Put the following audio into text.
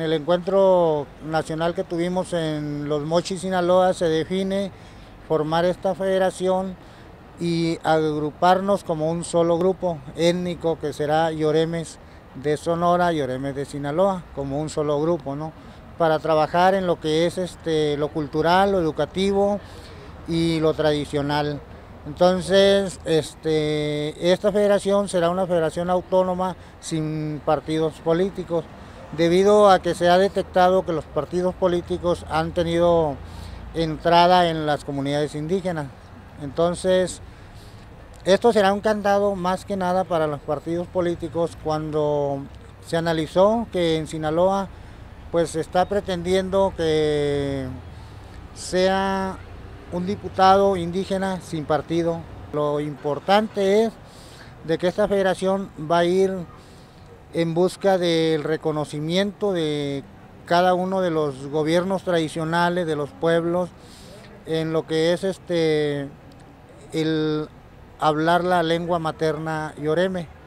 en el encuentro nacional que tuvimos en Los Mochis, Sinaloa, se define formar esta federación y agruparnos como un solo grupo étnico que será Lloremes de Sonora, Lloremes de Sinaloa, como un solo grupo, ¿no? Para trabajar en lo que es este, lo cultural, lo educativo y lo tradicional. Entonces, este, esta federación será una federación autónoma sin partidos políticos, debido a que se ha detectado que los partidos políticos han tenido entrada en las comunidades indígenas. Entonces, esto será un candado más que nada para los partidos políticos cuando se analizó que en Sinaloa pues se está pretendiendo que sea un diputado indígena sin partido. Lo importante es de que esta federación va a ir en busca del reconocimiento de cada uno de los gobiernos tradicionales de los pueblos en lo que es este el hablar la lengua materna yoreme.